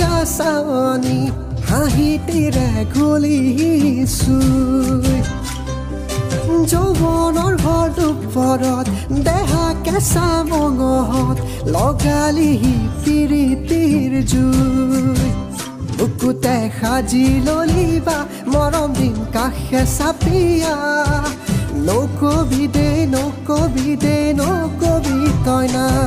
বোকা চাৱনি হাঁহিতেৰে ঘূলিছোঁ যৌৱনৰ ভৰত দেহা কেঁচা মঙহত লগালিহি পিৰিতিৰ জুই বুকুতে সাজি ল'লিবা মৰম দিন কাষে চাপিয়া নকবি দে নকবি দে নকবি তইনা